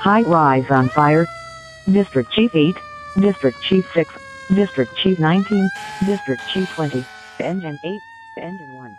High rise on fire. District Chief 8, District Chief 6, District Chief 19, District Chief 20, Engine 8, Engine 1.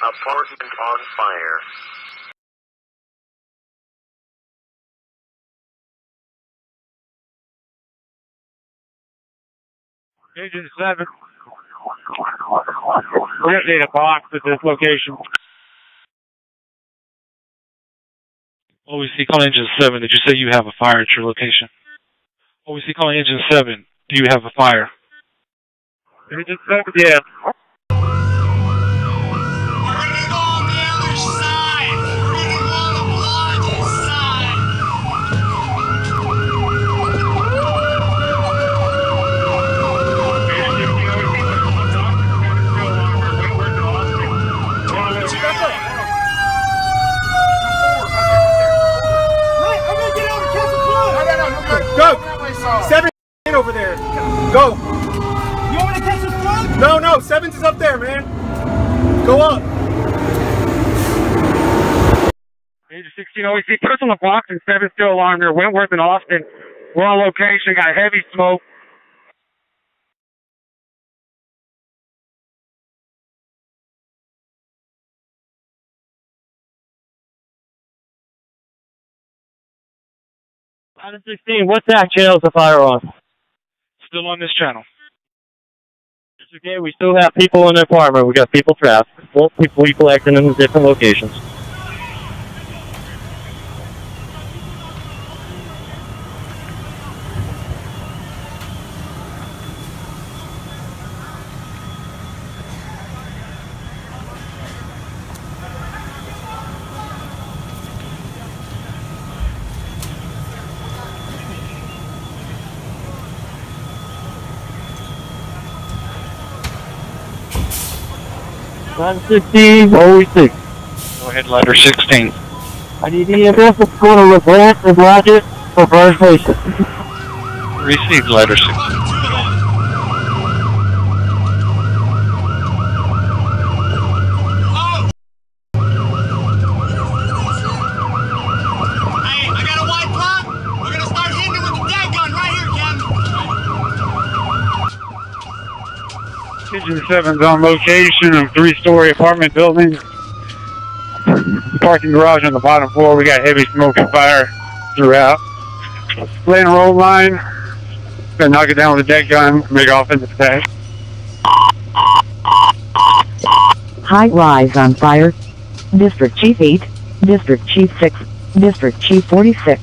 Apartment on fire. Agent 7. We update a box at this location. OEC calling Engine 7. Did you say you have a fire at your location? OEC calling Engine 7. Do you have a fire? Engine 7, yeah. Over there. Go! You want me to catch this plug? No, no, Sevens is up there, man. Go up. Agent 16 OEC, puts on the box and 7 still alarm near Wentworth and Austin. We're on location, got heavy smoke. Item 16, what tac channel is the fire on? Still on this channel. It's okay, we still have people in the apartment. We got people trapped. Multiple people acting in different locations. Item 16, OE6. Go ahead, letter 16. I need EMS to go to LeBlanc and Roger for verification. Received letter 16. Oh! Hey, I got a white plug. We're gonna start hitting it with the deck gun right here, Ken. Engine 7's on location of three-story apartment building. Parking garage on the bottom floor. We got heavy smoke and fire throughout. Laying a roll line. Gonna knock it down with a deck gun. Make offensive attack. High rise on fire. District Chief 8, District Chief 6, District Chief 46,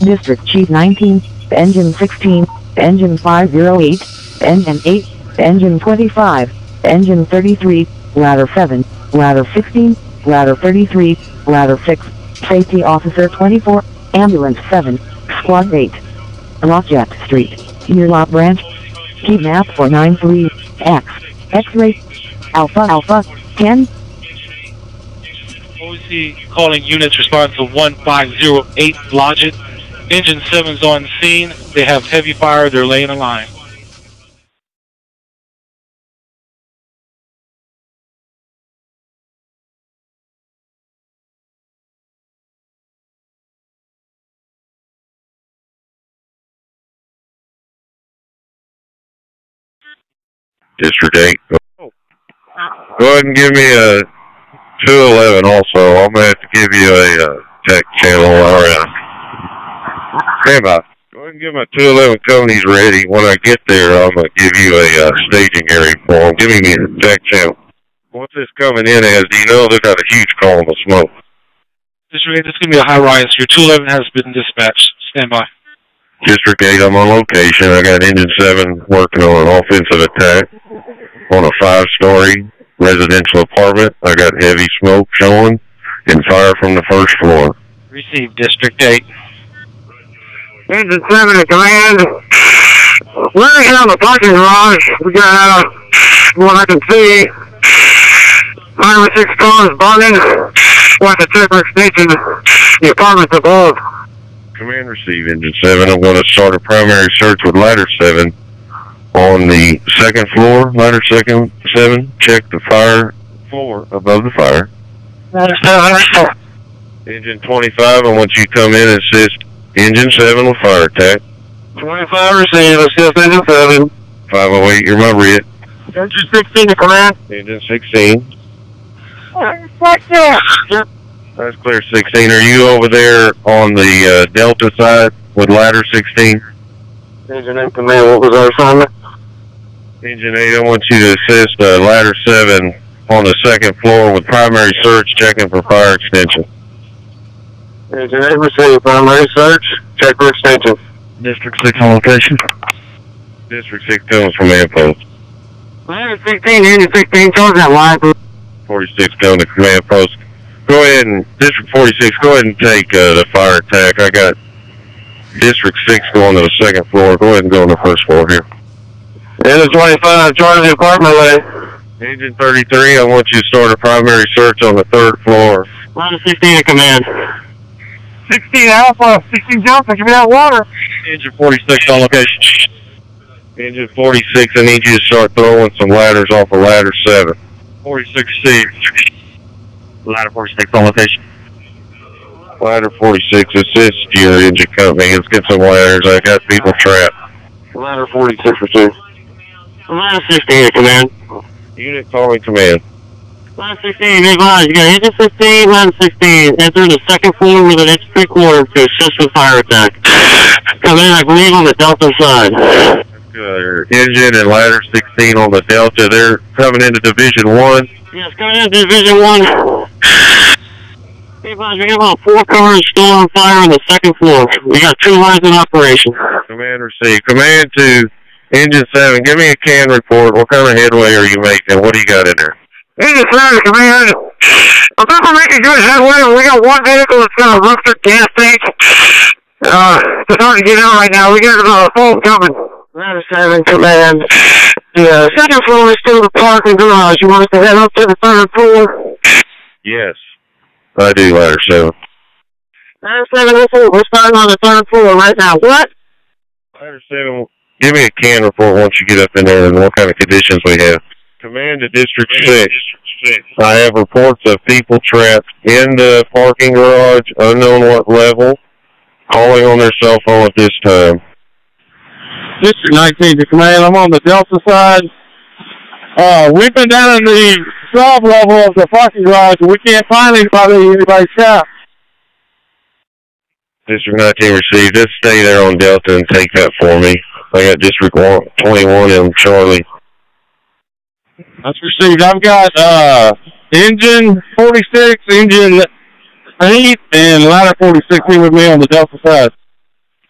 District Chief 19, Engine 16, Engine 508, Engine 8, Engine 25, Engine 33, Ladder 7, Ladder 16, Ladder 33, Ladder 6, Safety Officer 24, Ambulance 7, Squad 8. Blodgett Street, Yearlop Branch, Key Map 493, X, X-Ray, Alpha Alpha, 10, OC calling units response to 1508 Blodgett. Engine 7's on scene. They have heavy fire. They're laying a line. District 8. Go ahead and give me a 211 also. I'm going to have to give you a uh, tech channel RF. Stand by. Go ahead and give my 211 companies ready. When I get there, I'm going to give you a uh, staging area for them. Give me the tech channel. What's this coming in as? Do you know they've got a huge column of smoke? District 8, this is going to be a high rise. Your 211 has been dispatched. Stand by. District 8, I'm on location. I got Engine 7 working on an offensive attack on a five-story residential apartment. I got heavy smoke showing and fire from the first floor. Received District 8. Engine 7 to command. We're here on the parking garage. We got, uh, what I can see, five or six cars burning. Want to check our extension, the apartments above. Command receive engine 7. I'm going to start a primary search with ladder 7 on the second floor, ladder second, seven, check the fire floor above the fire. Ladder seven, Engine twenty-five, I want you to come in and assist engine seven with fire attack. 25 receive, assist engine seven. Five oh eight, you're my red. Engine 16 to command. Engine sixteen. What's that? That's clear sixteen. Are you over there on the uh, Delta side with ladder sixteen? Engine 8 command, what was our assignment? Engine eight, I want you to assist uh, ladder seven on the second floor with primary search checking for fire extension. Engine 8 receive, primary search, check for extension. District six on location. District six comes from command post. Ladder 16, engine 16, charge that line. Forty-six going to command post. Go ahead and District forty-six. Go ahead and take uh, the fire attack. I got District six going to the second floor. Go ahead and go on the first floor here. Engine 25, charge the apartment lane. Engine thirty-three. I want you to start a primary search on the third floor. Ladder 16 to command. 16 Alpha, 16 Delta, give me that water. Engine 46 on location. Engine 46, I need you to start throwing some ladders off of ladder 7. 46 C. Ladder 46 on location. Ladder 46, assist your engine company. Let's get some ladders. I got people trapped. Ladder 46 receive. Ladder 16 command. Unit calling command. Ladder 16, big line. You got engine 16, ladder 16. Enter the second floor with an extra three quarter to assist with fire attack. Come in, I believe, on the Delta side. Good. Engine and ladder 16 on the Delta. They're coming into Division 1. Yes, coming in Division 1. Big line, we got about four cars still on fire on the second floor. We got two lines in operation. Command received. Command to Engine 7. Give me a can report. What kind of headway are you making? What do you got in there? Engine 7, command. I think we're making good headway. We got one vehicle that's got a ruptured gas tank. Uh, it's hard to get out right now. We got a phone coming. Ladder 7, command. The uh, second floor is still the parking garage. You want us to head up to the third floor? Yes. I do, ladder 7. Ladder 7, listen, we're starting on the third floor right now. What? Ladder 7, give me a can report once you get up in there and what kind of conditions we have. Command to District 6. I have reports of people trapped in the parking garage, unknown what level, calling on their cell phone at this time. District 19 to command. I'm on the Delta side. Uh, we've been down in the sub level of the parking garage. and We can't find anybody. Anybody's shot. District 19 received. Just stay there on Delta and take that for me. I got District 21 and Charlie. That's received. I've got uh engine 46, engine 8, and ladder 46 here with me on the Delta side.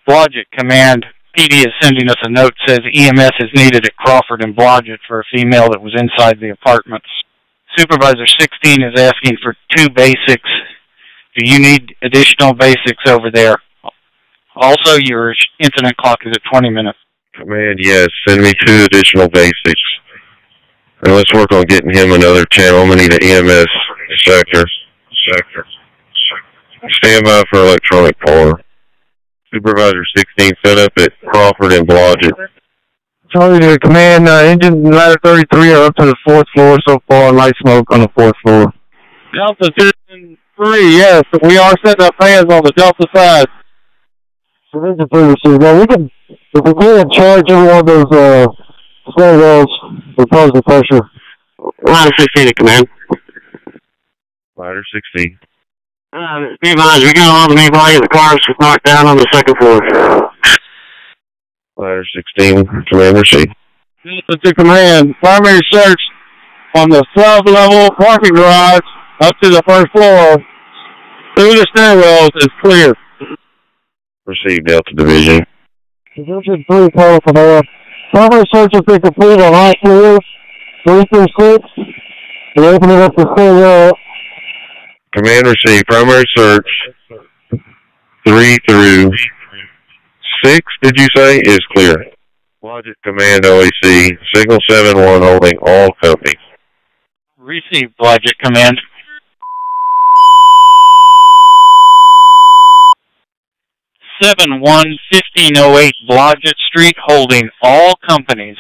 Blodgett Command. PD is sending us a note says EMS is needed at Crawford and Blodgett for a female that was inside the apartments. Supervisor 16 is asking for two basics. Do you need additional basics over there? Also, your incident clock is at 20 minutes. Command, yes. Send me two additional basics. And let's work on getting him another channel. I'm going to need an EMS sector. Sector. Stand by for electronic power. Supervisor 16 set up at Crawford and Blodgett. Charlie to command. Uh, engine ladder 33 are up to the fourth floor so far. Light smoke on the fourth floor. Delta 10 3, yes. We are setting up fans on the Delta side. Division 3 receive. Well, we can, if we get in charge of one of those, uh, snow walls, we're posing pressure. Ladder 16 to command. Ladder 16. Uh, Steve Hines, we got all the main body of the cars knocked down on the second floor. Ladder 16. Command received. Delta to command. Primary search on the sub-level parking garage up to the first floor through the stairwells is clear. Received Delta Division. Division 3 call for there. Primary search has been completed on all floors, 3 through 6. We're opening up the stairwell. Command received. Primary search. Three through six, did you say, is clear. Blodgett Command OAC. Signal 7-1 holding all companies. Receive Blodgett Command. Seven one fifteen oh eight Blodgett Street, holding all companies.